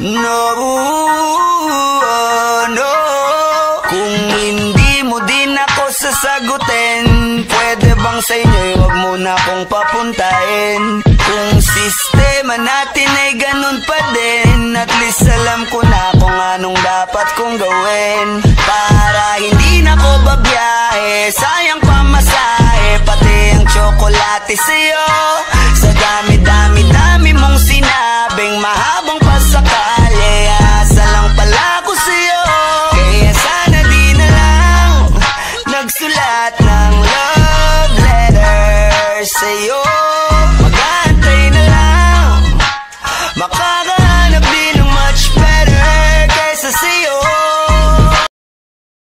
No, no. Kung hindi mo din ako sasagutin Pwede bang sa inyo'y wag mo na akong papuntahin? Kung sistema natin ay ganun pa din At least alam ko na kung anong dapat kong gawin. Para hindi na ko babiyahe Sayang pamasahe Pati ang tsokolate sa'yo. Sa dami-dami-dami mong sinabing Mahabang pasakali lahat ng